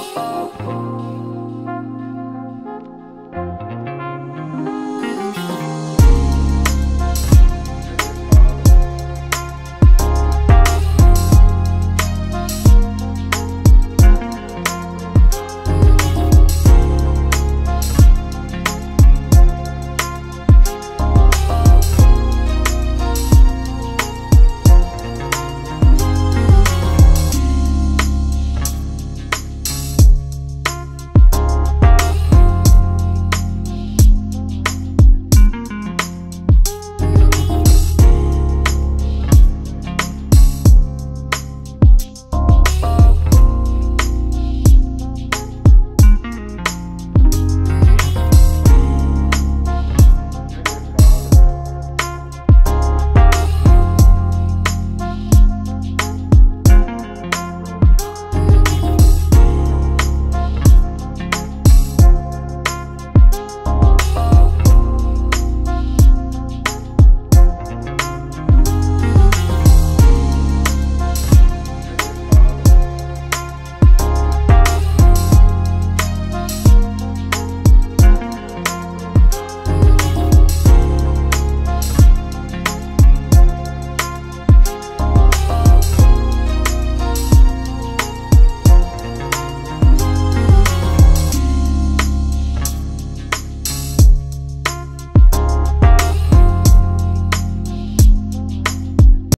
Oh, oh, oh.